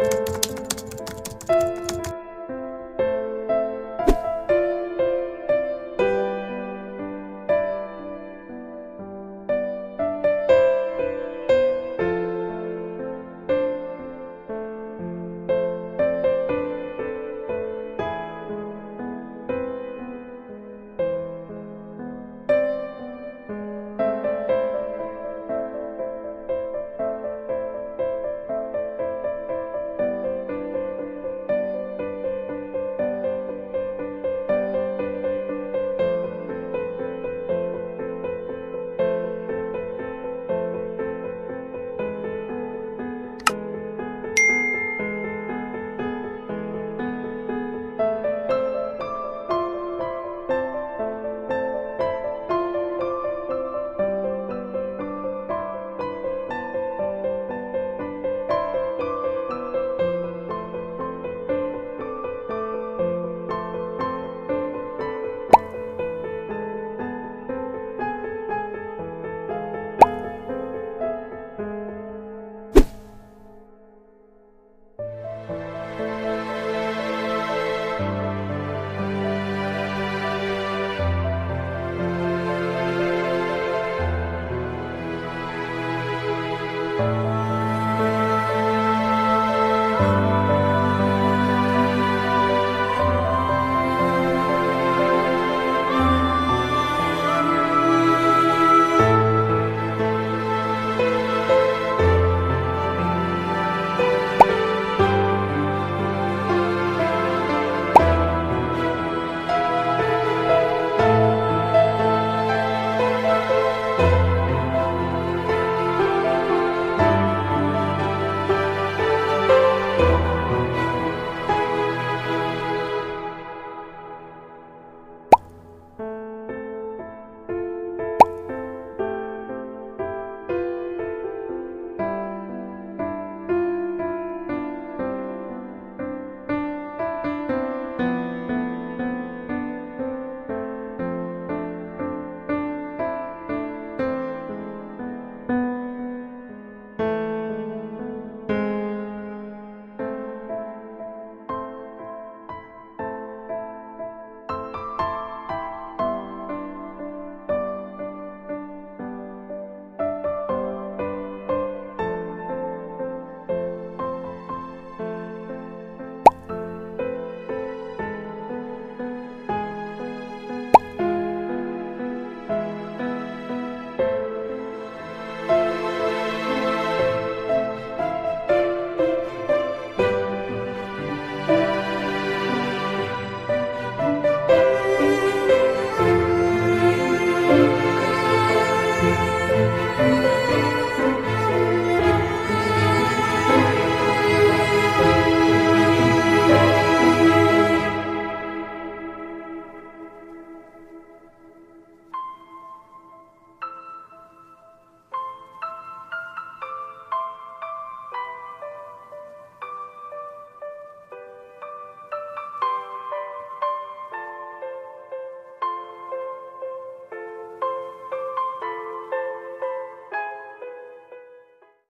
you